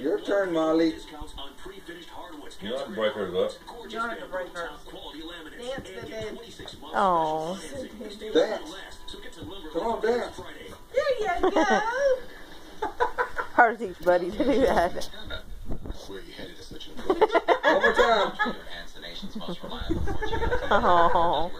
Your turn, Molly. You don't break hers up. You don't have to break hers. Dance, baby. Oh. Dance. Come on, dance. There you go. Hard to teach Buddy to do that. Where you headed is such an One more time. Oh.